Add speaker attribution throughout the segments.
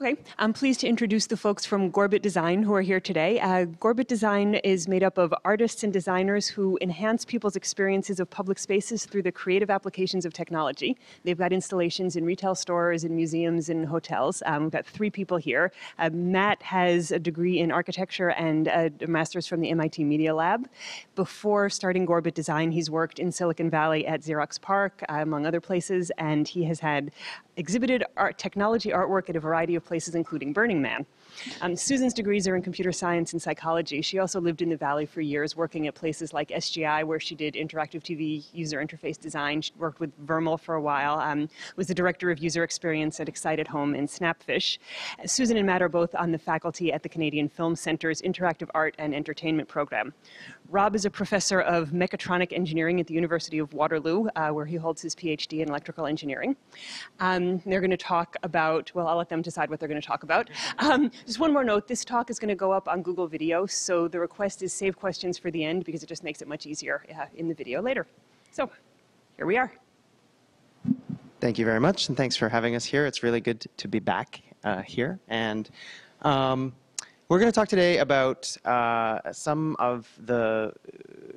Speaker 1: Okay, I'm pleased to introduce the folks from Gorbet Design who are here today. Uh, Gorbet Design is made up of artists and designers who enhance people's experiences of public spaces through the creative applications of technology. They've got installations in retail stores, in museums, in hotels. Um, we've got three people here. Uh, Matt has a degree in architecture and a master's from the MIT Media Lab. Before starting Gorbet Design, he's worked in Silicon Valley at Xerox PARC, uh, among other places, and he has had exhibited art, technology artwork at a variety of places, including Burning Man. Um, Susan's degrees are in computer science and psychology. She also lived in the Valley for years, working at places like SGI, where she did interactive TV user interface design. She worked with Vermal for a while, um, was the director of user experience at Excite@Home and Snapfish. Susan and Matt are both on the faculty at the Canadian Film Centre's Interactive Art and Entertainment program. Rob is a professor of mechatronic engineering at the University of Waterloo, uh, where he holds his PhD in electrical engineering. Um, they're going to talk about, well, I'll let them decide what they're going to talk about. Um, just one more note, this talk is going to go up on Google Video, so the request is save questions for the end because it just makes it much easier uh, in the video later. So here we are.
Speaker 2: Thank you very much, and thanks for having us here. It's really good to be back uh, here. And um, we're going to talk today about uh, some of the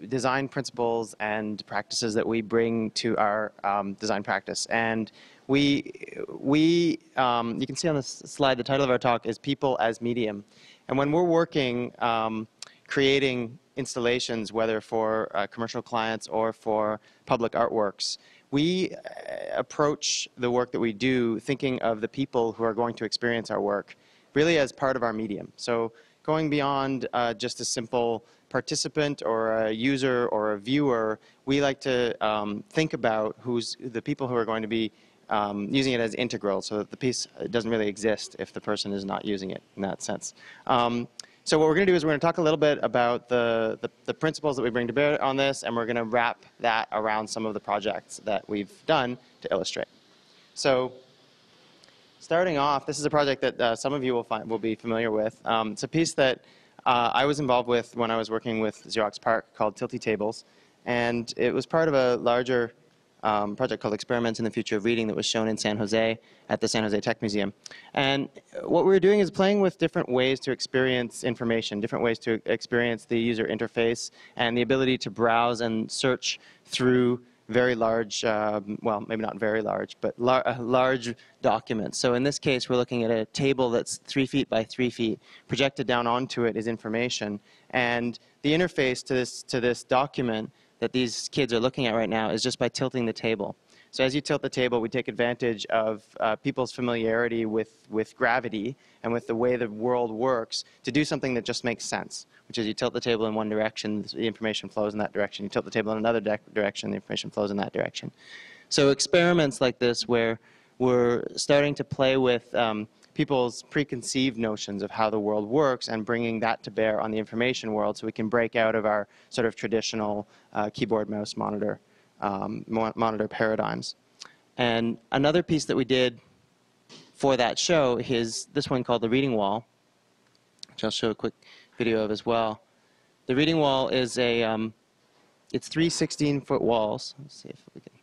Speaker 2: design principles and practices that we bring to our um, design practice. And we, we um, you can see on this slide, the title of our talk is People as Medium. And when we're working, um, creating installations, whether for uh, commercial clients or for public artworks, we uh, approach the work that we do thinking of the people who are going to experience our work really as part of our medium. So going beyond uh, just a simple participant or a user or a viewer, we like to um, think about who's the people who are going to be um, using it as integral so that the piece doesn't really exist if the person is not using it in that sense. Um, so what we're going to do is we're going to talk a little bit about the, the, the, principles that we bring to bear on this, and we're going to wrap that around some of the projects that we've done to illustrate. So starting off, this is a project that uh, some of you will, find, will be familiar with. Um, it's a piece that uh, I was involved with when I was working with Xerox PARC called Tilty Tables, and it was part of a larger um, project called Experiments in the Future of Reading that was shown in San Jose at the San Jose Tech Museum. And what we were doing is playing with different ways to experience information, different ways to experience the user interface, and the ability to browse and search through very large, um, well, maybe not very large, but lar uh, large documents. So in this case, we're looking at a table that's three feet by three feet. Projected down onto it is information. And the interface to this, to this document that these kids are looking at right now is just by tilting the table. So as you tilt the table, we take advantage of uh, people's familiarity with, with gravity and with the way the world works to do something that just makes sense, which is you tilt the table in one direction, the information flows in that direction. You tilt the table in another direction, the information flows in that direction. So experiments like this where we're starting to play with um, people's preconceived notions of how the world works and bringing that to bear on the information world so we can break out of our sort of traditional uh, keyboard mouse monitor um, monitor paradigms. And another piece that we did for that show is this one called The Reading Wall, which I'll show a quick video of as well. The Reading Wall is a, um, it's three 16-foot walls. Let's see if we can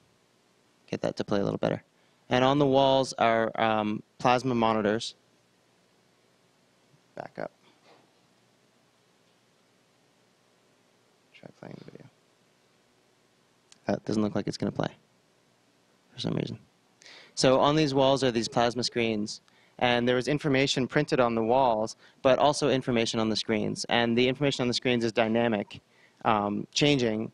Speaker 2: get that to play a little better. And on the walls are um, plasma monitors. Back up. Try playing the video. That doesn't look like it's going to play for some reason. So on these walls are these plasma screens. And there was information printed on the walls, but also information on the screens. And the information on the screens is dynamic, um, changing.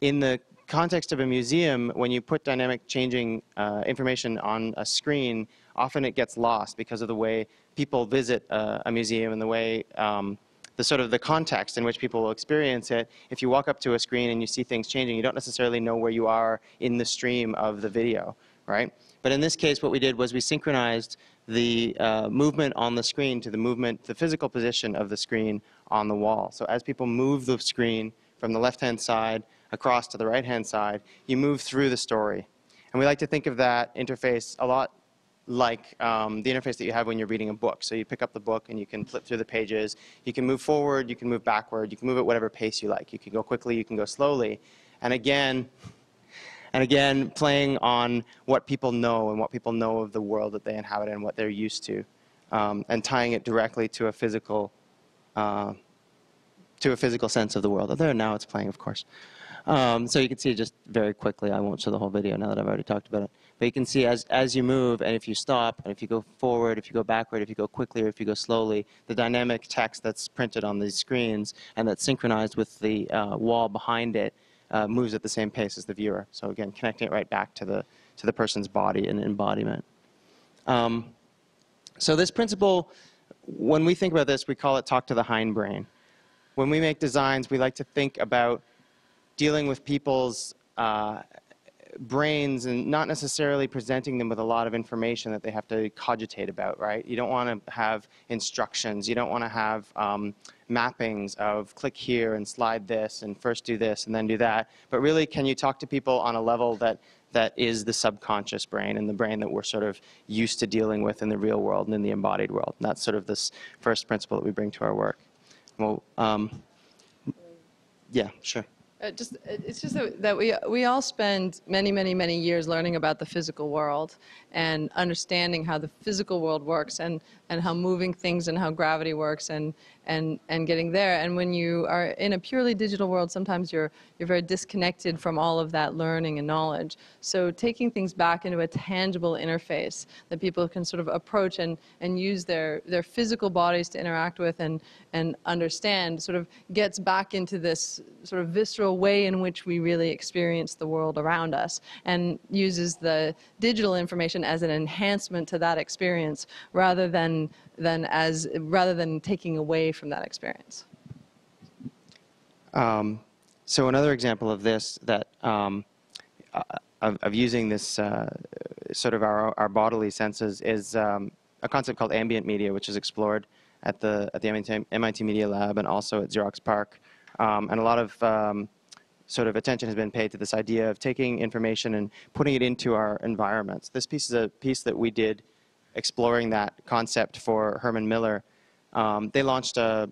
Speaker 2: In the context of a museum, when you put dynamic changing uh, information on a screen, often it gets lost because of the way people visit uh, a museum and the way um, the sort of the context in which people will experience it. If you walk up to a screen and you see things changing, you don't necessarily know where you are in the stream of the video, right? But in this case, what we did was we synchronized the uh, movement on the screen to the movement, the physical position of the screen on the wall. So as people move the screen from the left-hand side across to the right-hand side, you move through the story. And we like to think of that interface a lot like um, the interface that you have when you're reading a book. So you pick up the book and you can flip through the pages. You can move forward, you can move backward, you can move at whatever pace you like. You can go quickly, you can go slowly. And again, and again, playing on what people know and what people know of the world that they inhabit and what they're used to. um, and tying it directly to a physical uh, to a physical sense of the world. There now it's playing, of course. Um, so you can see just very quickly. I won't show the whole video now that I've already talked about it. But you can see as as you move, and if you stop, and if you go forward, if you go backward, if you go quickly, or if you go slowly, the dynamic text that's printed on these screens and that's synchronized with the uh, wall behind it uh, moves at the same pace as the viewer. So again, connecting it right back to the to the person's body and embodiment. Um, so this principle, when we think about this, we call it talk to the hindbrain. When we make designs, we like to think about dealing with people's uh, brains and not necessarily presenting them with a lot of information that they have to cogitate about, right? You don't want to have instructions. You don't want to have um, mappings of click here and slide this and first do this and then do that. But really, can you talk to people on a level that that is the subconscious brain and the brain that we're sort of used to dealing with in the real world and in the embodied world? And that's sort of this first principle that we bring to our work. Well, um, yeah, sure.
Speaker 3: Uh, just it's just that, that we we all spend many many many years learning about the physical world and understanding how the physical world works and and how moving things and how gravity works and and and getting there. And when you are in a purely digital world sometimes you're you're very disconnected from all of that learning and knowledge. So taking things back into a tangible interface that people can sort of approach and and use their their physical bodies to interact with and and understand sort of gets back into this sort of visceral way in which we really experience the world around us and uses the digital information as an enhancement to that experience rather than than as rather than taking away from that experience.
Speaker 2: Um, so another example of this that um, uh, of, of, using this uh, sort of our, our bodily senses is um, a concept called ambient media, which is explored at the at the MIT, MIT Media Lab and also at Xerox PARC. Um, and a lot of um, sort of attention has been paid to this idea of taking information and putting it into our environments. This piece is a piece that we did exploring that concept for Herman Miller. Um, they launched a,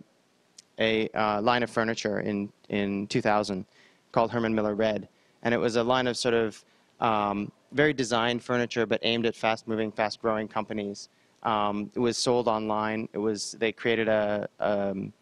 Speaker 2: a uh, line of furniture in, in 2000 called Herman Miller Red. And it was a line of sort of um, very designed furniture, but aimed at fast-moving, fast-growing companies. Um, it was sold online. It was they created a um,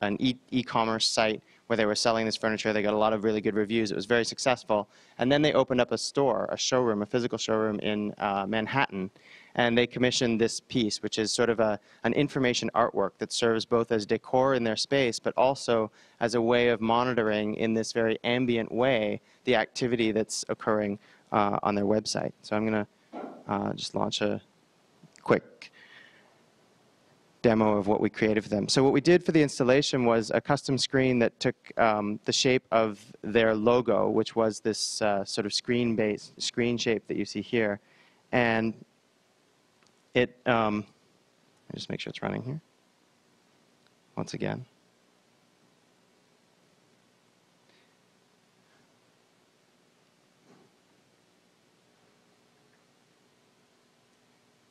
Speaker 2: an e-commerce site where they were selling this furniture. They got a lot of really good reviews. It was very successful. And then they opened up a store, a showroom, a physical showroom in uh, Manhattan and they commissioned this piece, which is sort of a, an information artwork that serves both as decor in their space, but also as a way of monitoring in this very ambient way the activity that's occurring uh, on their website. So I'm going to uh, just launch a quick demo of what we created for them. So what we did for the installation was a custom screen that took um, the shape of their logo, which was this uh, sort of screen-based screen shape that you see here, and it, um, just make sure it's running here. Once again.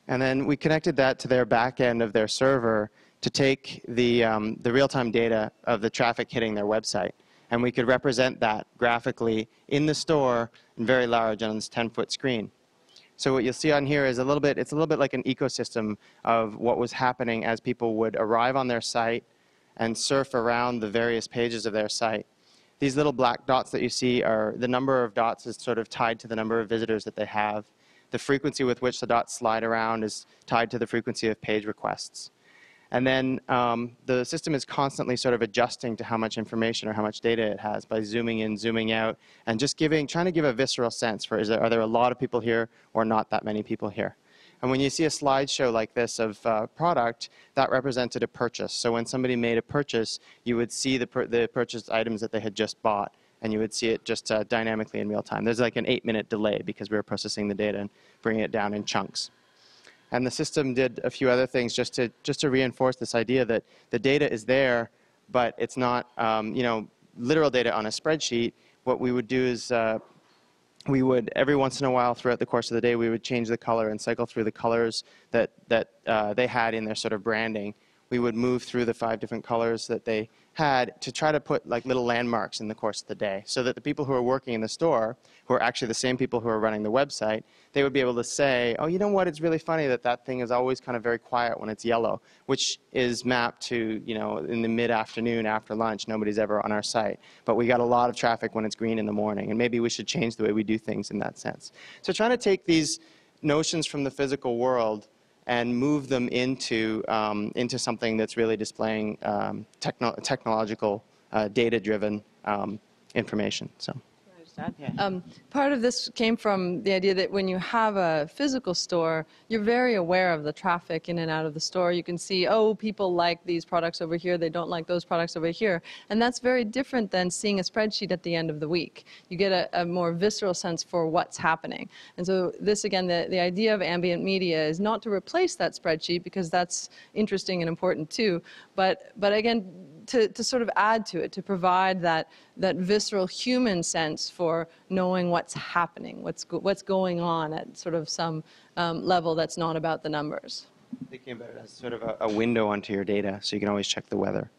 Speaker 2: And then we connected that to their back end of their server to take the, um, the real-time data of the traffic hitting their website. And we could represent that graphically in the store and very large on this 10-foot screen. So what you'll see on here is a little bit, it's a little bit like an ecosystem of what was happening as people would arrive on their site and surf around the various pages of their site. These little black dots that you see are the number of dots is sort of tied to the number of visitors that they have. The frequency with which the dots slide around is tied to the frequency of page requests. And then um, the system is constantly sort of adjusting to how much information or how much data it has by zooming in, zooming out, and just giving, trying to give a visceral sense for is there, are there a lot of people here or not that many people here. And when you see a slideshow like this of uh, product, that represented a purchase. So when somebody made a purchase, you would see the, pur the purchased items that they had just bought, and you would see it just uh, dynamically in real time. There's like an eight-minute delay because we were processing the data and bringing it down in chunks. And the system did a few other things just to, just to reinforce this idea that the data is there, but it's not um, you know, literal data on a spreadsheet. What we would do is uh, we would, every once in a while throughout the course of the day, we would change the color and cycle through the colors that, that uh, they had in their sort of branding. We would move through the five different colors that they had to try to put like little landmarks in the course of the day so that the people who are working in the store, who are actually the same people who are running the website, they would be able to say, oh, you know what, it's really funny that that thing is always kind of very quiet when it's yellow, which is mapped to, you know, in the mid-afternoon after lunch, nobody's ever on our site. But we got a lot of traffic when it's green in the morning, and maybe we should change the way we do things in that sense. So trying to take these notions from the physical world and move them into, um, into something that's really displaying um, techno technological, uh, data-driven um, information. So.
Speaker 3: Um, part of this came from the idea that when you have a physical store, you're very aware of the traffic in and out of the store. You can see, oh, people like these products over here, they don't like those products over here. And that's very different than seeing a spreadsheet at the end of the week. You get a, a more visceral sense for what's happening. And so, this again, the, the idea of ambient media is not to replace that spreadsheet because that's interesting and important too, but, but again, to, to sort of add to it, to provide that, that visceral human sense for knowing what's happening, what's, go, what's going on at sort of some um, level that's not about the numbers.
Speaker 2: Thinking about it as sort of a, a, window onto your data, so you can always check the weather.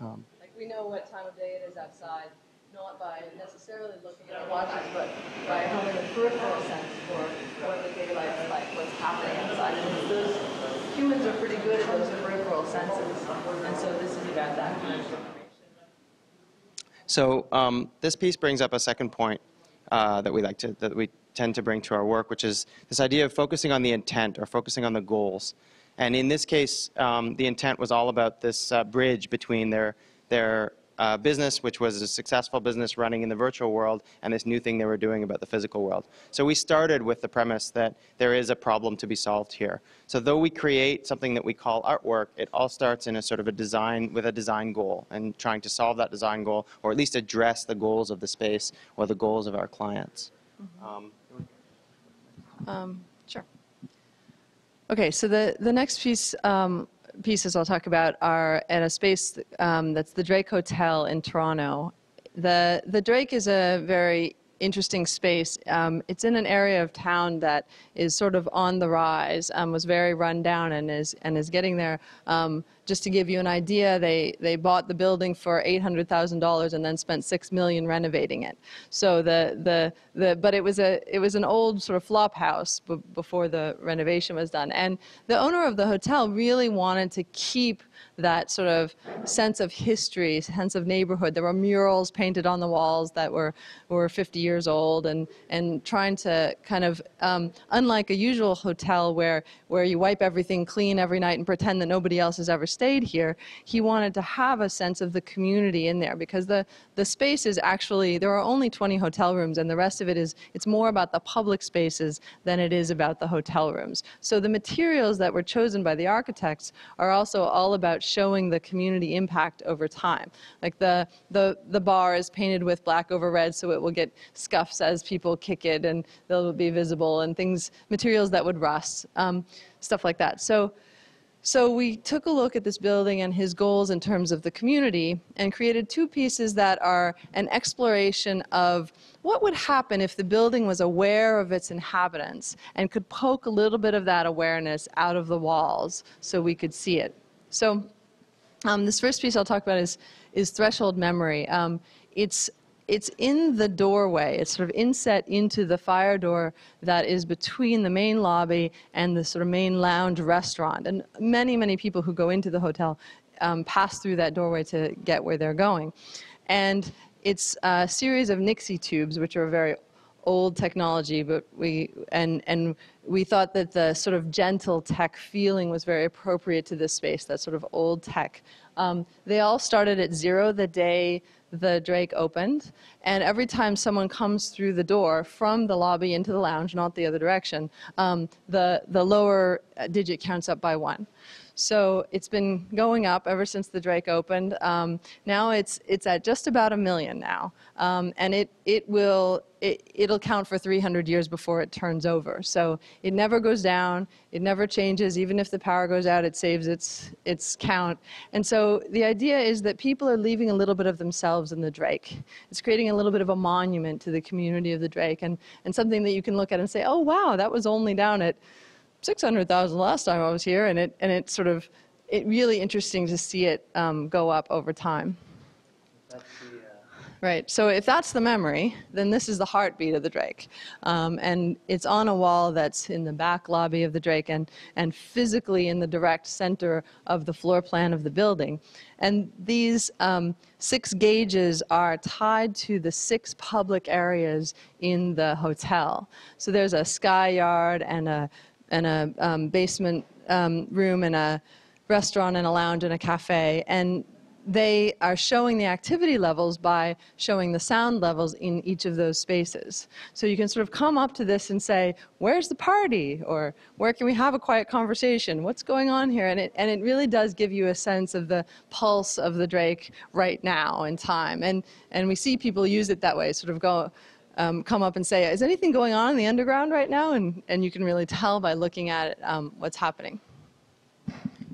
Speaker 3: Um, like we know what time of day it is outside, not by necessarily looking at our watches, but by having a peripheral sense for what the daylight is like, what's happening outside. And those humans are pretty good at those peripheral senses, and so this is about that kind of information.
Speaker 2: So um, this piece brings up a second point uh, that we like to that we tend to bring to our work, which is this idea of focusing on the intent or focusing on the goals. And in this case, um, the intent was all about this uh, bridge between their their uh, business, which was a successful business running in the virtual world, and this new thing they were doing about the physical world. So we started with the premise that there is a problem to be solved here. So though we create something that we call artwork, it all starts in a sort of a design, with a design goal, and trying to solve that design goal, or at least address the goals of the space or the goals of our clients. Mm -hmm. um,
Speaker 3: um, sure. Okay, so the, the next piece um, pieces I'll talk about are at a space um, that's the Drake Hotel in Toronto. The, the Drake is a very interesting space. Um, it's in an area of town that is sort of on the rise, um, was very run down and is, and is getting there. Um, just to give you an idea, they, they bought the building for $800,000 and then spent 6 million renovating it. So the, the, the, but it was, a, it was an old sort of flop house before the renovation was done. And the owner of the hotel really wanted to keep that sort of sense of history, sense of neighborhood. There were murals painted on the walls that were, were 50 years old and, and trying to kind of, um, unlike a usual hotel where, where you wipe everything clean every night and pretend that nobody else has ever stayed here, he wanted to have a sense of the community in there because the, the space is actually, there are only 20 hotel rooms and the rest of it is, it's more about the public spaces than it is about the hotel rooms. So the materials that were chosen by the architects are also all about showing the community impact over time. Like the, the, the bar is painted with black over red so it will get scuffs as people kick it and they'll be visible and things, materials that would rust, um, stuff like that. So, so we took a look at this building and his goals in terms of the community and created two pieces that are an exploration of what would happen if the building was aware of its inhabitants and could poke a little bit of that awareness out of the walls so we could see it. So um, this first piece I'll talk about is, is threshold memory. Um, it's, it's in the doorway. It's sort of inset into the fire door that is between the main lobby and the sort of main lounge restaurant. And many, many people who go into the hotel um, pass through that doorway to get where they're going. And it's a series of Nixie tubes, which are very old technology, but we and and we thought that the sort of gentle tech feeling was very appropriate to this space. That sort of old tech. Um, they all started at zero the day the Drake opened, and every time someone comes through the door from the lobby into the lounge, not the other direction, um, the the lower digit counts up by one. So it's been going up ever since the Drake opened. Um, now it's it's at just about a million now, um, and it it will it, it'll count for 300 years before it turns over. So it never goes down, it never changes. Even if the power goes out, it saves its its count. And so the idea is that people are leaving a little bit of themselves in the Drake. It's creating a little bit of a monument to the community of the Drake, and and something that you can look at and say, oh wow, that was only down at 600,000 last time I was here, and it, and it sort of, it really interesting to see it um, go up over time. Right. So if that's the memory, then this is the heartbeat of the Drake. Um, and it's on a wall that's in the back lobby of the Drake and, and physically in the direct center of the floor plan of the building. And these um, six gauges are tied to the six public areas in the hotel. So there's a sky yard and a, and a um, basement um, room and a restaurant and a lounge and a cafe. And they are showing the activity levels by showing the sound levels in each of those spaces. So you can sort of come up to this and say, where's the party? Or where can we have a quiet conversation? What's going on here? And it, and it really does give you a sense of the pulse of the Drake right now in time. And, and we see people use it that way, sort of go, um, come up and say, is anything going on in the underground right now? And, and you can really tell by looking at it, um, what's happening.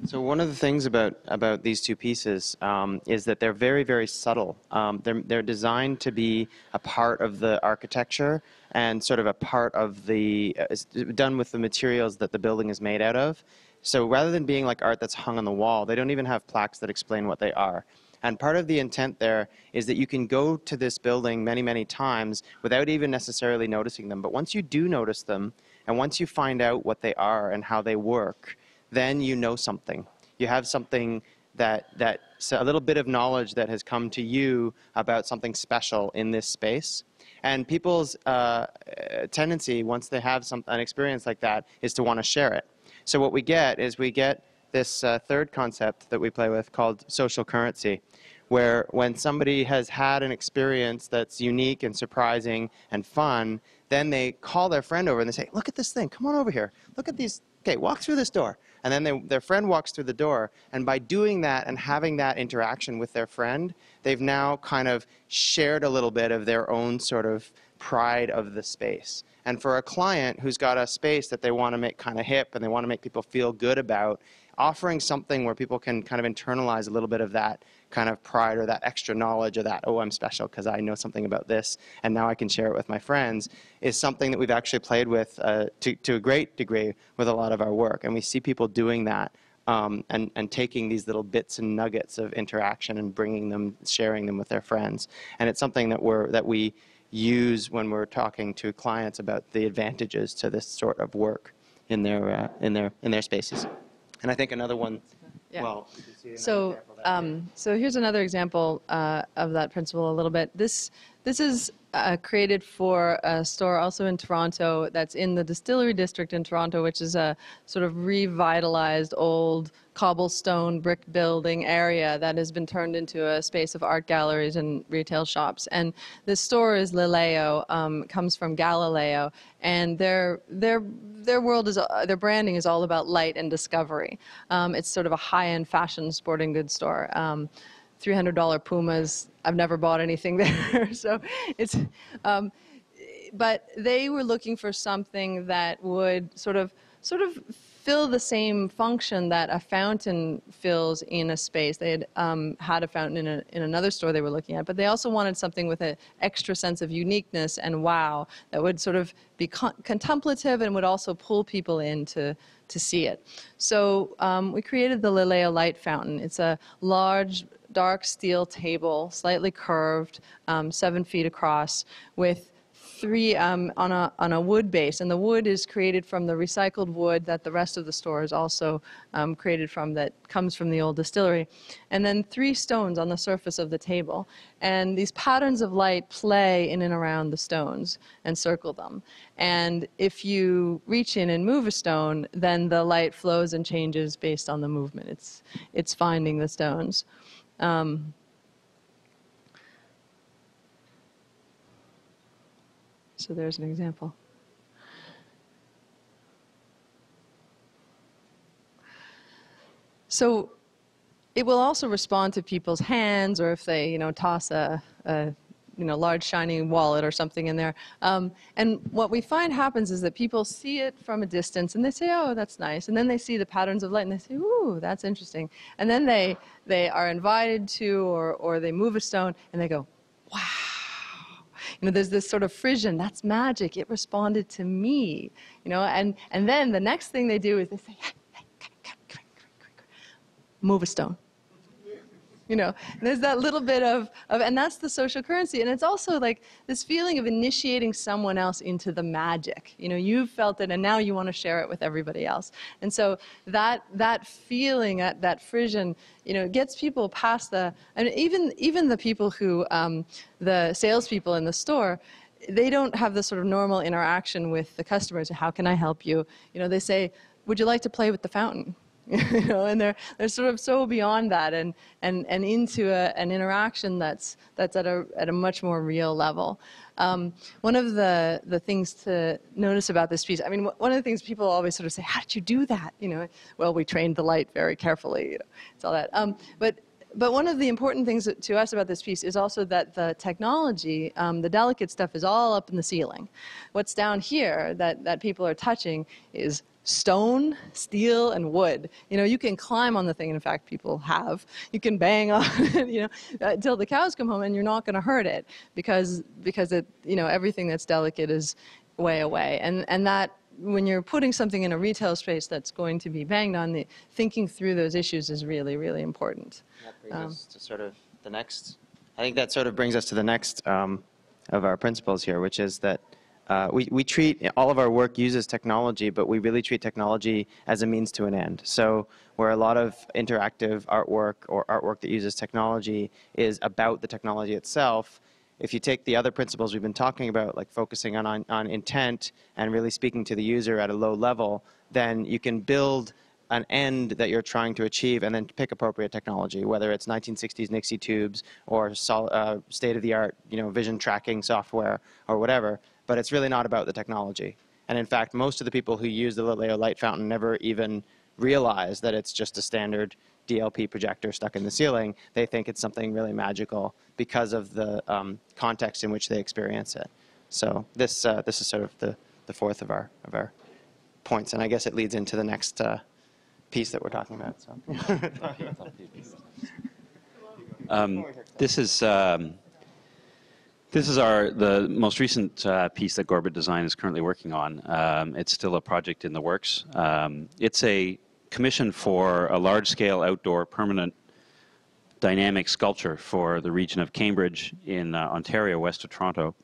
Speaker 2: So one of the things about about these two pieces um, is that they're very very subtle. Um, they're they're designed to be a part of the architecture and sort of a part of the uh, done with the materials that the building is made out of. So rather than being like art that's hung on the wall, they don't even have plaques that explain what they are. And part of the intent there is that you can go to this building many, many times without even necessarily noticing them. But once you do notice them, and once you find out what they are and how they work, then you know something. You have something that, that a little bit of knowledge that has come to you about something special in this space. And people's uh, tendency, once they have some, an experience like that, is to want to share it. So what we get is we get this uh, third concept that we play with called social currency, where when somebody has had an experience that's unique and surprising and fun, then they call their friend over and they say, look at this thing, come on over here, look at these, okay, walk through this door. And then they, their friend walks through the door. And by doing that and having that interaction with their friend, they've now kind of shared a little bit of their own sort of pride of the space. And for a client who's got a space that they want to make kind of hip and they want to make people feel good about, offering something where people can kind of internalize a little bit of that kind of pride or that extra knowledge of that, oh, I'm special because I know something about this and now I can share it with my friends, is something that we've actually played with uh, to, to a great degree with a lot of our work. And we see people doing that um, and, and taking these little bits and nuggets of interaction and bringing them, sharing them with their friends. And it's something that, we're, that we use when we're talking to clients about the advantages to this sort of work in their, uh, in their, in their spaces. And I think another one,
Speaker 3: Yeah.
Speaker 2: well,
Speaker 3: So, um, so here's another example uh, of that principle a little bit. This, this is uh, created for a store also in Toronto that's in the Distillery District in Toronto, which is a sort of revitalized old cobblestone brick building area that has been turned into a space of art galleries and retail shops. And this store is Lileo, um, comes from Galileo, and their their their world is uh, their branding is all about light and discovery. Um, it's sort of a high-end fashion sporting goods store. Um, $300 Pumas. I've never bought anything there, so it's. Um, but they were looking for something that would sort of sort of fill the same function that a fountain fills in a space. They had um, had a fountain in, a, in another store they were looking at, but they also wanted something with an extra sense of uniqueness and wow that would sort of be con contemplative and would also pull people in to, to see it. So um, we created the Lileo Light Fountain. It's a large dark steel table, slightly curved, um, seven feet across, with three um, on, a, on a wood base. And the wood is created from the recycled wood that the rest of the store is also um, created from that comes from the old distillery. And then three stones on the surface of the table. And these patterns of light play in and around the stones and circle them. And if you reach in and move a stone, then the light flows and changes based on the movement. It's, it's finding the stones. Um, so there's an example. So it will also respond to people's hands or if they, you know, toss a, a you know, large shiny wallet or something in there. Um, and what we find happens is that people see it from a distance and they say, oh, that's nice. And then they see the patterns of light and they say, ooh, that's interesting. And then they, they are invited to or, or they move a stone and they go, wow. You know, there's this sort of frisson. That's magic. It responded to me. You know, and, and then the next thing they do is they say, hey move a stone you know there's that little bit of, of and that's the social currency. And it's also like this feeling of initiating someone else into the magic. You know you've felt it and now you want to share it with everybody else. And so that that feeling that, that frisson you know gets people past the and even even the people who um, the salespeople in the store they don't have the sort of normal interaction with the customers how can i help you? You know they say would you like to play with the fountain you know, and they're they're sort of so beyond that and and and into a, an interaction that's that's at a at a much more real level. Um, one of the the things to notice about this piece, I mean, one of the things people always sort of say, "How did you do that?" You know, well, we trained the light very carefully. You know, it's all that. Um, but but one of the important things to us about this piece is also that the technology, um, the delicate stuff, is all up in the ceiling. What's down here that, that people are touching is stone, steel, and wood. You know, you can climb on the thing. In fact, people have. You can bang on it, you know, until the cows come home, and you're not going to hurt it because because it, you know, everything that's delicate is way away. And and that when you're putting something in a retail space that's going to be banged on, the thinking through those issues is really really important.
Speaker 2: That brings um, us to sort of the next. I think that sort of brings us to the next um, of our principles here, which is that uh, we, we treat all of our work uses technology, but we really treat technology as a means to an end. So where a lot of interactive artwork or artwork that uses technology is about the technology itself, if you take the other principles we've been talking about, like focusing on, on, on intent and really speaking to the user at a low level, then you can build an end that you're trying to achieve and then pick appropriate technology, whether it's 1960s Nixie tubes or uh, state-of-the-art you know, vision tracking software or whatever but it's really not about the technology. And in fact, most of the people who use the Lileo light fountain never even realize that it's just a standard DLP projector stuck in the ceiling. They think it's something really magical because of the um, context in which they experience it. So this, uh, this is sort of the, the fourth of our, of our points. And I guess it leads into the next uh, piece that we're talking about. So.
Speaker 4: um, this is um, this is our the most recent uh, piece that Gorbet Design is currently working on. Um, it's still a project in the works. Um, it's a commission for a large-scale outdoor permanent dynamic sculpture for the region of Cambridge in uh, Ontario, west of Toronto.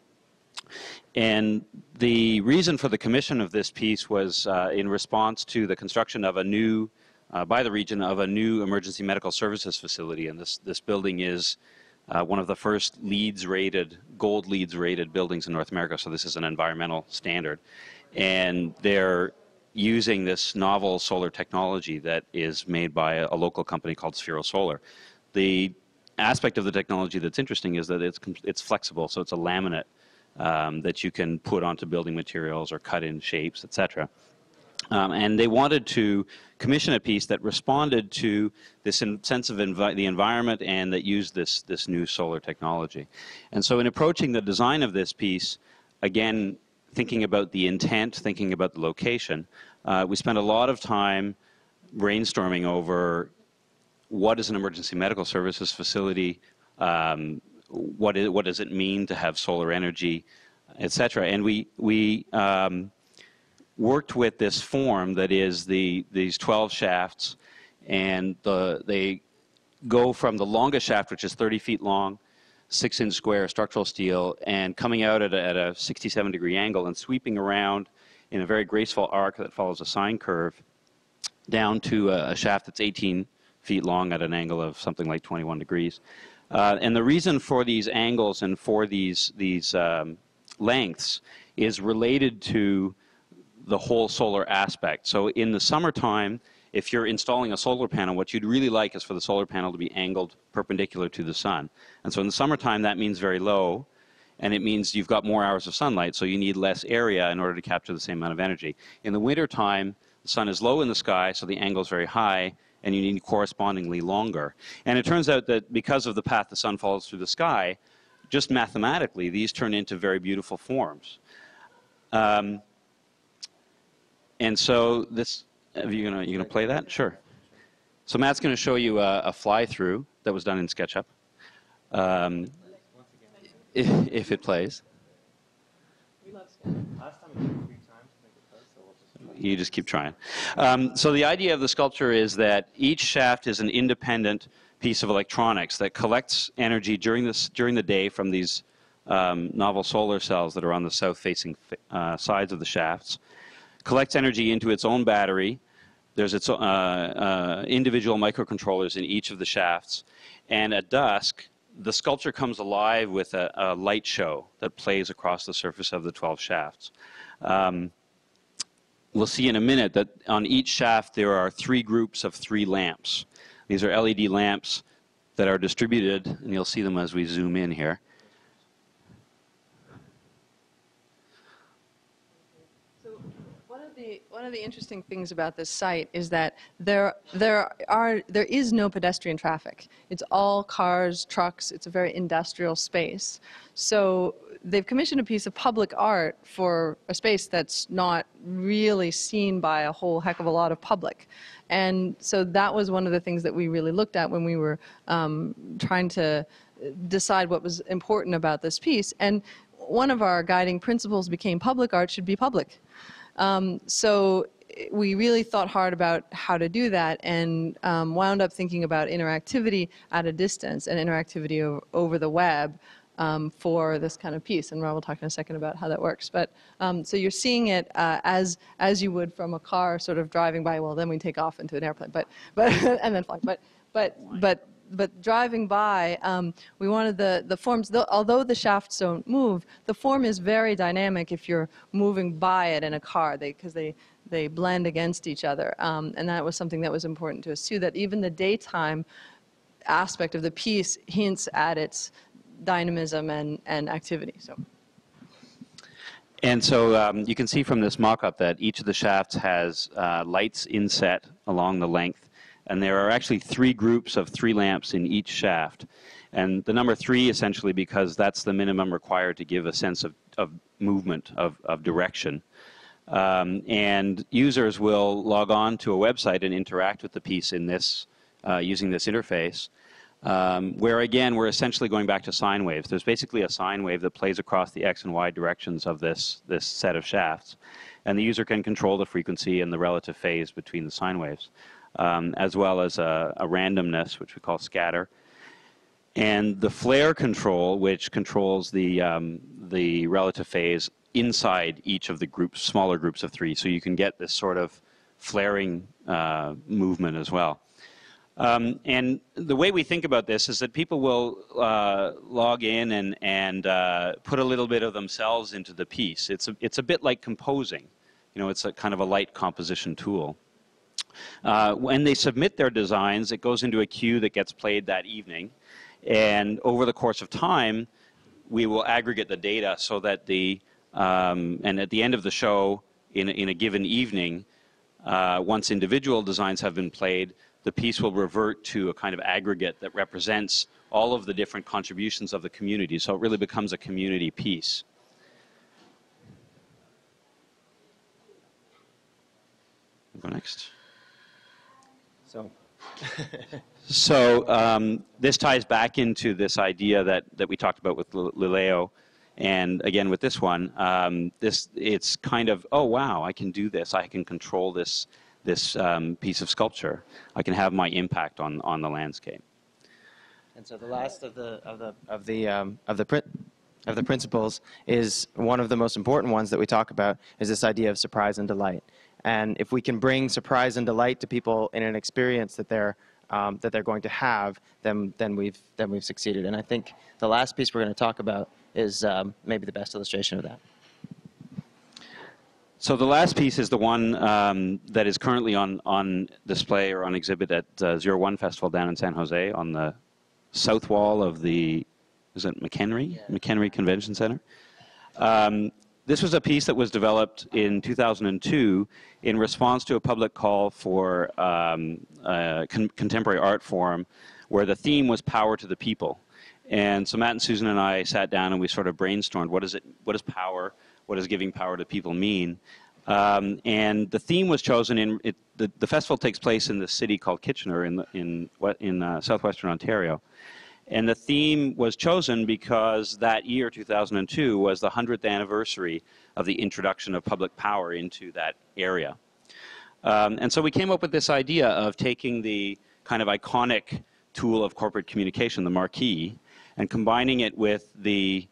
Speaker 4: And the reason for the commission of this piece was uh, in response to the construction of a new, uh, by the region, of a new emergency medical services facility. And this, this building is uh, one of the first LEED rated, gold LEED rated buildings in North America, so this is an environmental standard. And they're using this novel solar technology that is made by a, a local company called Spheral Solar. The aspect of the technology that's interesting is that it's, it's flexible, so it's a laminate um, that you can put onto building materials or cut in shapes, etc. Um, and they wanted to commission a piece that responded to this sense of envi the environment and that used this, this new solar technology. And so in approaching the design of this piece, again, thinking about the intent, thinking about the location, uh, we spent a lot of time brainstorming over what is an emergency medical services facility, um, what, is, what does it mean to have solar energy, etc. And we, we um, worked with this form that is the these 12 shafts, and the, they go from the longest shaft, which is 30 feet long, six inch square structural steel, and coming out at a, at a 67 degree angle and sweeping around in a very graceful arc that follows a sine curve down to a, a shaft that's 18 feet long at an angle of something like 21 degrees. Uh, and the reason for these angles and for these, these um, lengths is related to the whole solar aspect. So in the summertime, if you're installing a solar panel, what you'd really like is for the solar panel to be angled perpendicular to the sun. And so in the summertime, that means very low, and it means you've got more hours of sunlight, so you need less area in order to capture the same amount of energy. In the wintertime, the sun is low in the sky, so the angle is very high, and you need correspondingly longer. And it turns out that because of the path the sun follows through the sky, just mathematically, these turn into very beautiful forms. Um, and so this, are you gonna you gonna play that? Sure. So Matt's gonna show you a, a fly through that was done in SketchUp, um, if, if it plays. You just keep trying. Um, so the idea of the sculpture is that each shaft is an independent piece of electronics that collects energy during this during the day from these um, novel solar cells that are on the south-facing uh, sides of the shafts. Collects energy into its own battery. There's its uh, uh, individual microcontrollers in each of the shafts, and at dusk, the sculpture comes alive with a, a light show that plays across the surface of the 12 shafts. Um, we'll see in a minute that on each shaft there are three groups of three lamps. These are LED lamps that are distributed, and you'll see them as we zoom in here.
Speaker 3: One of the one of the interesting things about this site is that there there are there is no pedestrian traffic. It's all cars, trucks. It's a very industrial space. So they've commissioned a piece of public art for a space that's not really seen by a whole heck of a lot of public. And so that was one of the things that we really looked at when we were um, trying to decide what was important about this piece. And one of our guiding principles became public art should be public. Um, so we really thought hard about how to do that and um, wound up thinking about interactivity at a distance and interactivity over, over the web um, for this kind of piece. And Rob will talk in a second about how that works. But um, so you're seeing it uh, as as you would from a car, sort of driving by. Well, then we take off into an airplane, but but and then flying. But but but but driving by, um, we wanted the, the forms, the, although the shafts don't move, the form is very dynamic if you're moving by it in a car, because they, they, blend against each other. Um, and that was something that was important to us too, that even the daytime aspect of the piece hints at its dynamism and, and activity. So.
Speaker 4: And so um, you can see from this mock-up that each of the shafts has uh, lights inset along the length and there are actually three groups of three lamps in each shaft. And the number three essentially because that's the minimum required to give a sense of, of movement, of, of direction. Um, and users will log on to a website and interact with the piece in this, uh, using this interface. Um, where again, we're essentially going back to sine waves. There's basically a sine wave that plays across the x and y directions of this, this set of shafts. And the user can control the frequency and the relative phase between the sine waves um, as well as a, a, randomness, which we call scatter. And the flare control, which controls the, um, the relative phase inside each of the groups, smaller groups of three. So you can get this sort of flaring uh, movement as well. Um, and the way we think about this is that people will uh, log in and, and uh, put a little bit of themselves into the piece. It's a, it's a bit like composing. You know, it's a kind of a light composition tool. Uh, when they submit their designs, it goes into a queue that gets played that evening. And over the course of time, we will aggregate the data so that the, um, and at the end of the show, in, in a given evening, uh, once individual designs have been played, the piece will revert to a kind of aggregate that represents all of the different contributions of the community. So it really becomes a community piece. Go next.
Speaker 2: So,
Speaker 4: so um, this ties back into this idea that, that we talked about with Lileo, and again with this one, um, this it's kind of oh wow, I can do this. I can control this this um, piece of sculpture. I can have my impact on on the landscape.
Speaker 2: And so the last of the of the of the um, of the print of the principles is one of the most important ones that we talk about is this idea of surprise and delight. And if we can bring surprise and delight to people in an experience that they're um, that they're going to have, then then we've then we've succeeded. And I think the last piece we're going to talk about is um, maybe the best illustration of that.
Speaker 4: So the last piece is the one um, that is currently on on display or on exhibit at uh, ZeroOne Festival down in San Jose on the south wall of the is it McEnery yeah. McEnery Convention Center. Um, this was a piece that was developed in 2002 in response to a public call for um, a con contemporary art forum where the theme was power to the people. And so Matt and Susan and I sat down and we sort of brainstormed what is it, what is power, what does giving power to people mean? Um, and the theme was chosen in, it, the, the festival takes place in the city called Kitchener in, the, in, in uh, southwestern Ontario. And the theme was chosen because that year, 2002, was the 100th anniversary of the introduction of public power into that area. Um, and so we came up with this idea of taking the kind of iconic tool of corporate communication, the marquee, and combining it with the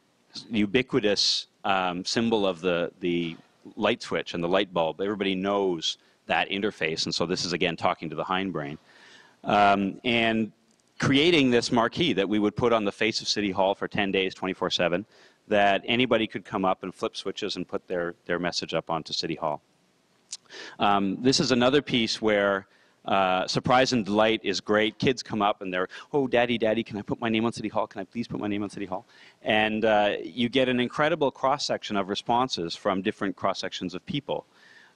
Speaker 4: ubiquitous um, symbol of the, the light switch and the light bulb. Everybody knows that interface, and so this is again talking to the hindbrain. Um, and creating this marquee that we would put on the face of City Hall for 10 days, 24 7, that anybody could come up and flip switches and put their, their message up onto City Hall. Um, this is another piece where uh, surprise and delight is great. Kids come up and they're, oh, daddy, daddy, can I put my name on City Hall? Can I please put my name on City Hall? And uh, you get an incredible cross section of responses from different cross sections of people.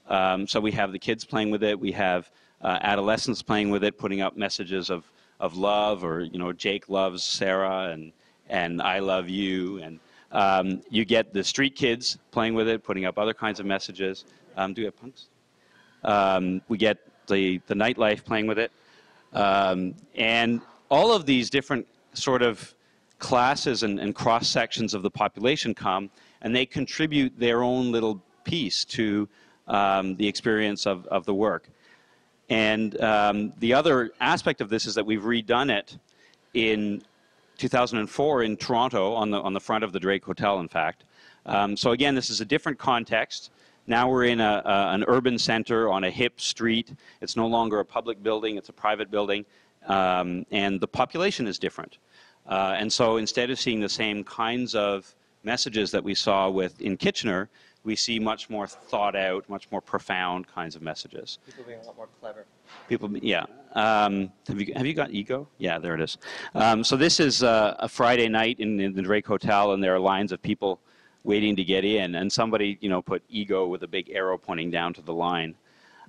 Speaker 4: Um, so we have the kids playing with it. We have uh, adolescents playing with it, putting up messages of, of love, or you know, Jake loves Sarah, and and I love you, and um, you get the street kids playing with it, putting up other kinds of messages. Um, do we have punks? Um, we get the the nightlife playing with it, um, and all of these different sort of classes and, and cross sections of the population come, and they contribute their own little piece to um, the experience of, of the work. And um, the other aspect of this is that we've redone it in 2004 in Toronto on the, on the front of the Drake Hotel, in fact. Um, so again, this is a different context. Now we're in a, a, an urban center on a hip street. It's no longer a public building, it's a private building. Um, and the population is different. Uh, and so instead of seeing the same kinds of messages that we saw with in Kitchener, we see much more thought out, much more profound kinds of messages.
Speaker 2: People being a lot more clever.
Speaker 4: People, yeah. Um, have you have you got ego? Yeah, there it is. Um, so this is uh, a Friday night in, in, the Drake Hotel, and there are lines of people waiting to get in, and somebody you know put ego with a big arrow pointing down to the line.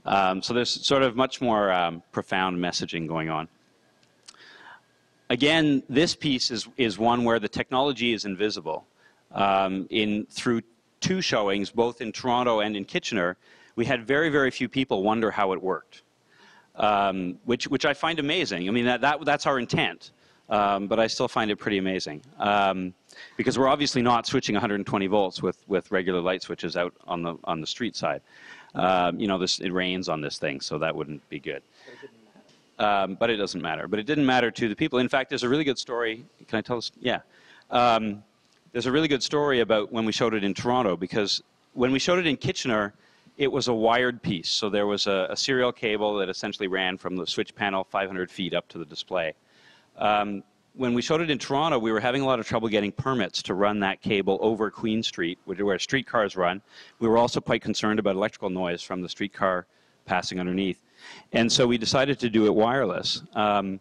Speaker 4: Um, so there's sort of much more um, profound messaging going on. Again, this piece is is one where the technology is invisible. Um, in through two showings, both in Toronto and in Kitchener, we had very, very few people wonder how it worked, um, which, which I find amazing. I mean, that, that, that's our intent, um, but I still find it pretty amazing. Um, because we're obviously not switching 120 volts with, with regular light switches out on the, on the street side. Um, you know, this, it rains on this thing, so that wouldn't be good. Um, but it doesn't matter. But it didn't matter to the people. In fact, there's a really good story. Can I tell us? Yeah. Um, there's a really good story about when we showed it in Toronto because when we showed it in Kitchener, it was a wired piece. So there was a, a serial cable that essentially ran from the switch panel 500 feet up to the display. Um, when we showed it in Toronto, we were having a lot of trouble getting permits to run that cable over Queen Street, which is where streetcars run. We were also quite concerned about electrical noise from the streetcar passing underneath. And so we decided to do it wireless. Um,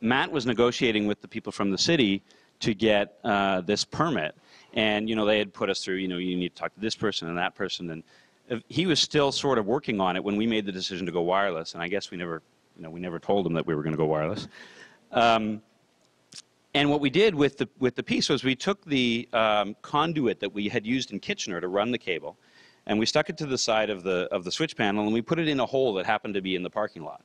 Speaker 4: Matt was negotiating with the people from the city to get uh, this permit. And, you know, they had put us through, you know, you need to talk to this person and that person. And he was still sort of working on it when we made the decision to go wireless. And I guess we never, you know, we never told him that we were going to go wireless. Um, and what we did with the, with the piece was we took the um, conduit that we had used in Kitchener to run the cable, and we stuck it to the side of the, of the switch panel, and we put it in a hole that happened to be in the parking lot.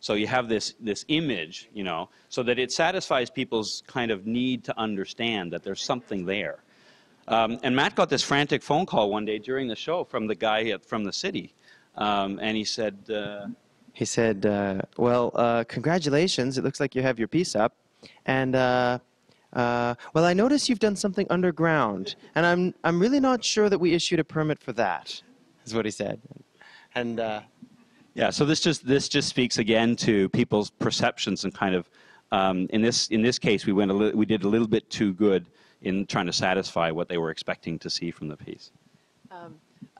Speaker 4: So you have this, this image, you know, so that it satisfies people's kind of need to understand that there's something there. Um, and Matt got this frantic phone call one day during the show from the guy at, from the city. Um, and he said, uh,
Speaker 2: he said, uh, well, uh, congratulations. It looks like you have your piece up. And, uh, uh, well, I notice you've done something underground. And I'm, I'm really not sure that we issued a permit for that, is what he said. And, uh,
Speaker 4: yeah, so this just this just speaks again to people's perceptions and kind of um, in this in this case we went a li- we did a little bit too good in trying to satisfy what they were expecting to see from the piece.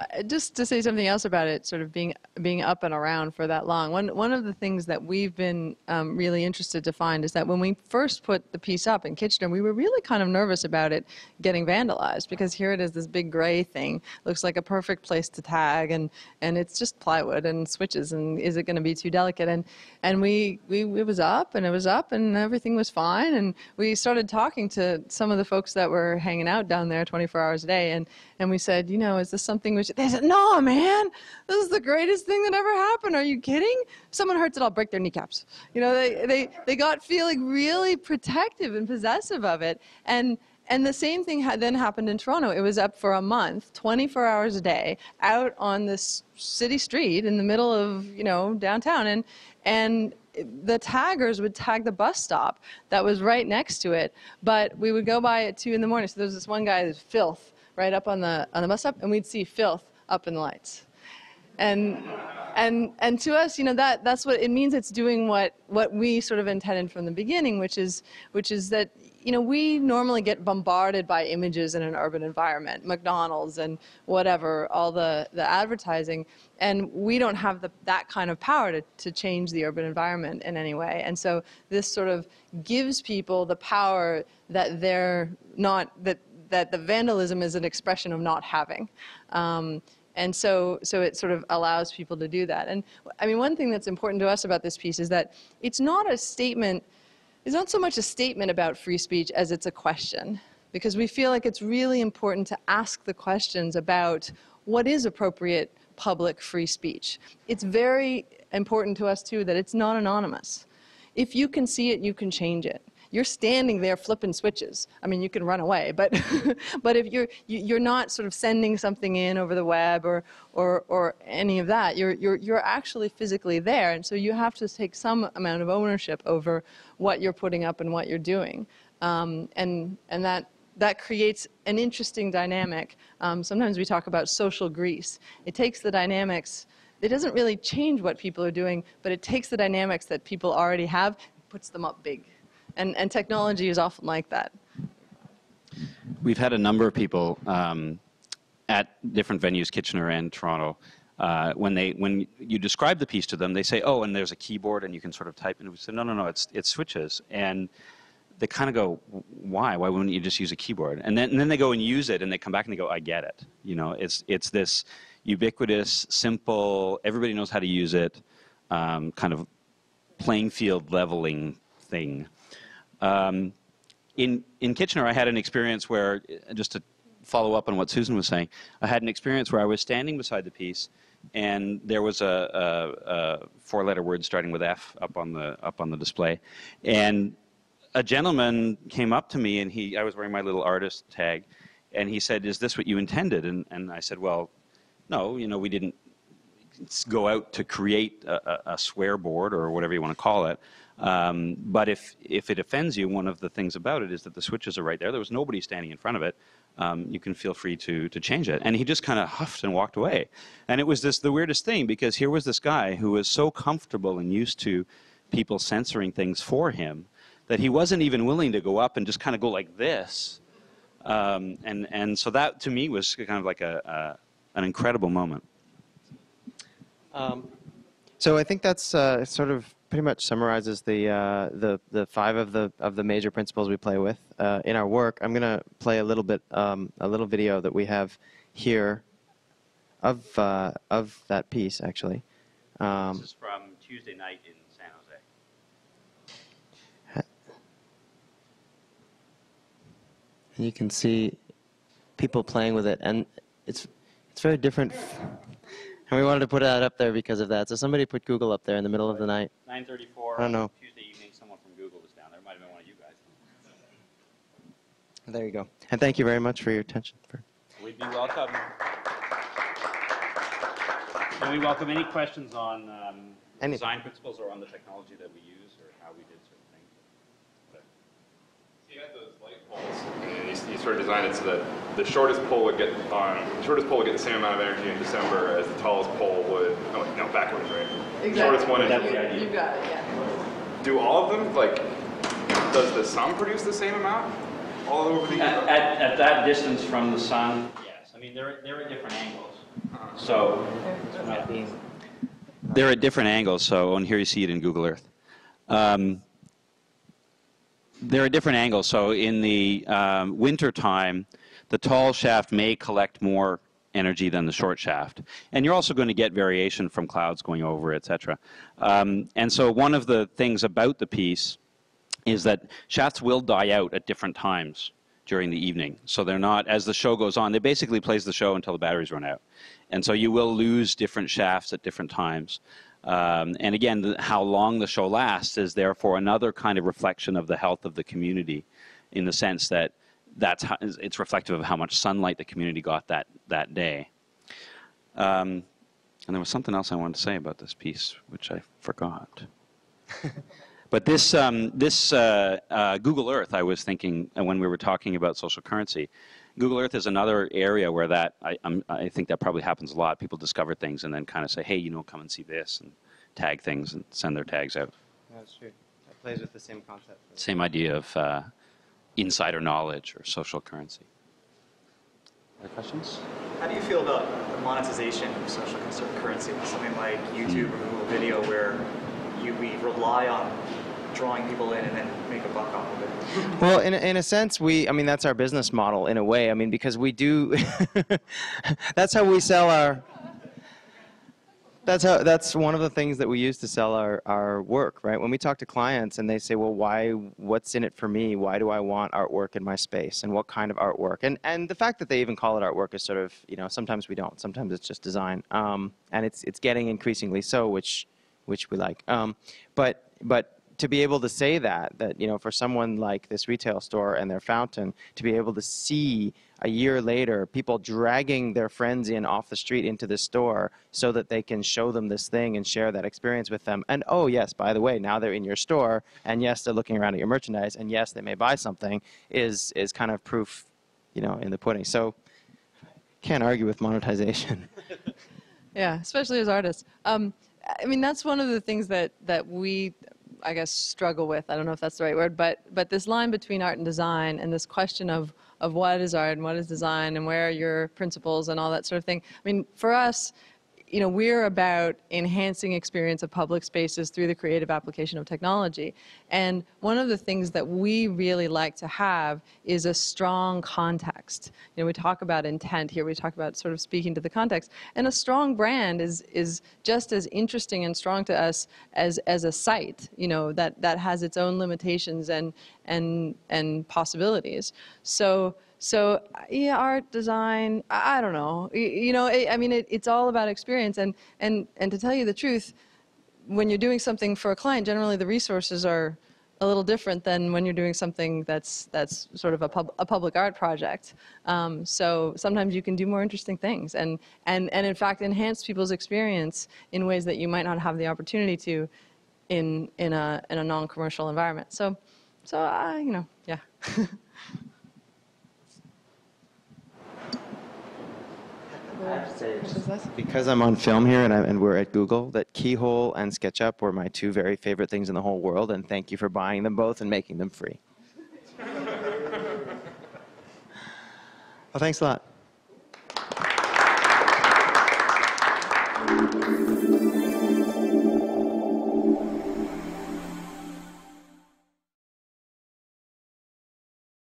Speaker 3: Uh, just to say something else about it, sort of being being up and around for that long. One one of the things that we've been um, really interested to find is that when we first put the piece up in Kitchener, we were really kind of nervous about it getting vandalized because here it is, this big gray thing, looks like a perfect place to tag, and and it's just plywood and switches, and is it going to be too delicate? And and we we it was up and it was up and everything was fine, and we started talking to some of the folks that were hanging out down there 24 hours a day, and and we said, you know, is this something which. They said, no, man, this is the greatest thing that ever happened. Are you kidding? If someone hurts it, I'll break their kneecaps. You know, they, they, they got feeling really protective and possessive of it. And, and the same thing then happened in Toronto. It was up for a month, 24 hours a day, out on this city street in the middle of, you know, downtown. And, and the taggers would tag the bus stop that was right next to it, but we would go by at two in the morning. So there was this one guy, this filth, right up on the on the bus stop, and we'd see filth up in the lights. And and and to us, you know, that that's what it means. It's doing what what we sort of intended from the beginning, which is which is that you know we normally get bombarded by images in an urban environment, McDonald's and whatever, all the the advertising, and we don't have the, that kind of power to to change the urban environment in any way. And so this sort of gives people the power that they're not that that the vandalism is an expression of not having. Um, and so, so it sort of allows people to do that. And I mean, one thing that's important to us about this piece is that it's not a statement, it's not so much a statement about free speech as it's a question. Because we feel like it's really important to ask the questions about what is appropriate public free speech. It's very important to us, too, that it's not anonymous. If you can see it, you can change it you're standing there flipping switches. I mean, you can run away, but but if you're you're not sort of sending something in over the web or or or any of that, you're you're you're actually physically there, and so you have to take some amount of ownership over what you're putting up and what you're doing, um, and and that. That creates an interesting dynamic. Um, sometimes we talk about social grease. It takes the dynamics it doesn't really change what people are doing, but it takes the dynamics that people already have, puts them up big. And, and technology is often like that.
Speaker 4: We've had a number of people um, at different venues, Kitchener and Toronto. Uh, when they when you describe the piece to them, they say, "Oh, and there's a keyboard, and you can sort of type." And we say, "No, no, no, it's it's switches." And they kind of go, "Why? Why wouldn't you just use a keyboard?" And then and then they go and use it, and they come back and they go, "I get it." You know, it's it's this ubiquitous, simple, everybody knows how to use it, um, kind of playing field leveling thing. Um, in, in Kitchener, I had an experience where, just to follow up on what Susan was saying, I had an experience where I was standing beside the piece, and there was a, a, a four-letter word starting with F up on the up on the display, and a gentleman came up to me, and he I was wearing my little artist tag, and he said, "Is this what you intended?" And and I said, "Well, no, you know, we didn't go out to create a, a swear board or whatever you want to call it." Um, but if, if it offends you, one of the things about it is that the switches are right there. There was nobody standing in front of it. Um, you can feel free to, to change it. And he just kind of huffed and walked away. And it was this, the weirdest thing because here was this guy who was so comfortable and used to people censoring things for him that he wasn't even willing to go up and just kind of go like this. Um, and, and so that to me was kind of like a, a an incredible moment.
Speaker 2: Um, so I think that's uh, sort of pretty much summarizes the uh, the the five of the of the major principles we play with uh, in our work. I'm gonna play a little bit um, a little video that we have here of uh, of that piece actually. Um,
Speaker 4: this is from Tuesday night in San Jose.
Speaker 2: And you can see people playing with it, and it's it's very different. And we wanted to put that up there because of that. So somebody put Google up there in the middle of the night.
Speaker 4: 9:34.
Speaker 2: I don't know.
Speaker 4: Tuesday evening, someone from Google was down there. It might have been one of you guys.
Speaker 2: There you go. And thank you very much for your attention. For
Speaker 4: We'd be welcome. And we welcome any questions on um,
Speaker 2: Any-
Speaker 4: design principles or on the technology that we use or how we did certain things. But
Speaker 5: He had those light poles, and he, he sort of designed it so that the shortest pole would get on the shortest pole would get the same amount of energy in December as the tallest pole would. Oh, wait, no, backwards, right? The shortest one
Speaker 4: That's
Speaker 5: is.
Speaker 4: the idea.
Speaker 3: You got it, yeah.
Speaker 5: Do all of them like? Does the sun produce the same amount all over the?
Speaker 4: At, at, at that distance from the sun, yes. I mean, they're, they're at different angles. So they're at different angles. So, and here you see it in Google Earth. Um, they're at different angles. So in the um, winter time, the tall shaft may collect more energy than the short shaft. And you're also going to get variation from clouds going over, etc. Um, and so one of the things about the piece is that shafts will die out at different times during the evening. So they're not, as the show goes on, they basically plays the show until the batteries run out. And so you will lose different shafts at different times. Um, and again, the, how long the show lasts is therefore another kind of reflection of the health of the community in the sense that that's how, it's reflective of how much sunlight the community got that, that day. Um, and there was something else I wanted to say about this piece, which I forgot. but this, um, this uh, uh, Google Earth, I was thinking uh, when we were talking about social currency, Google Earth is another area where that I, I'm, I think that probably happens a lot. People discover things and then kind of say, "Hey, you know, come and see this," and tag things and send their tags out.
Speaker 2: That's true. That plays with the same concept.
Speaker 4: Same idea of uh, insider knowledge or social currency. Other questions?
Speaker 6: How do you feel about the monetization of social currency, with something like YouTube or Google Video, where you, we rely on drawing people in and then make a buck off of it?
Speaker 2: Well, in, a- in a sense, we, I mean, that's our business model in a way. I mean, because we do, that's how we sell our, that's how, that's one of the things that we use to sell our, our work, right? When we talk to clients and they say, well, why, what's in it for me? Why do I want artwork in my space? And what kind of artwork? And, and the fact that they even call it artwork is sort of, you know, sometimes we don't. Sometimes it's just design. Um, and it's, it's getting increasingly so, which, which we like. Um, but, but to be able to say that, that, you know, for someone like this retail store and their fountain, to be able to see a year later people dragging their friends in off the street into the store so that they can show them this thing and share that experience with them. And oh, yes, by the way, now they're in your store, and yes, they're looking around at your merchandise, and yes, they may buy something, is, is kind of proof, you know, in the pudding. So can't argue with monetization.
Speaker 3: Yeah, especially as artists. Um, I mean, that's one of the things that, that we, I guess, struggle with. I don't know if that's the right word, but, but this line between art and design and this question of, of what is art and what is design and where are your principles and all that sort of thing. I mean, for us, you know, we're about enhancing experience of public spaces through the creative application of technology. And one of the things that we really like to have is a strong context. You know, we talk about intent here, we talk about sort of speaking to the context. And a strong brand is, is just as interesting and strong to us as, as a site, you know, that, that has its own limitations and, and, and possibilities. So, so yeah, art, design, I, I don't know. You, you know, I, I mean, it, it's all about experience. And, and, and to tell you the truth, when you're doing something for a client, generally the resources are a little different than when you're doing something that's, that's sort of a, pub, a public art project. Um, so sometimes you can do more interesting things and, and, and in fact enhance people's experience in ways that you might not have the opportunity to in, in a, in a non-commercial environment. So, so uh, you know, yeah.
Speaker 2: because I'm on film here and, I, and we're at Google, that Keyhole and SketchUp were my two very favorite things in the whole world, and thank you for buying them both and making them free. well, thanks a lot.